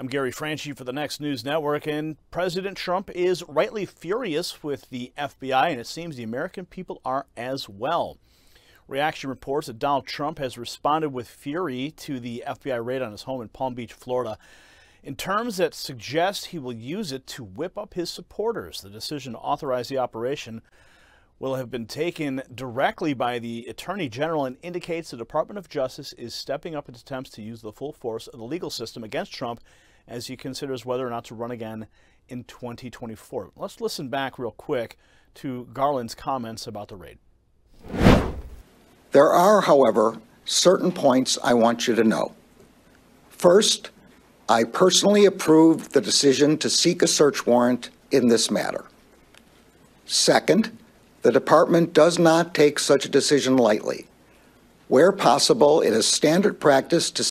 I'm Gary Franchi for the Next News Network, and President Trump is rightly furious with the FBI, and it seems the American people are as well. Reaction reports that Donald Trump has responded with fury to the FBI raid on his home in Palm Beach, Florida, in terms that suggest he will use it to whip up his supporters. The decision to authorize the operation will have been taken directly by the Attorney General and indicates the Department of Justice is stepping up its attempts to use the full force of the legal system against Trump as he considers whether or not to run again in 2024. Let's listen back real quick to Garland's comments about the raid. There are, however, certain points I want you to know. First, I personally approved the decision to seek a search warrant in this matter. Second, the department does not take such a decision lightly. Where possible, it is standard practice to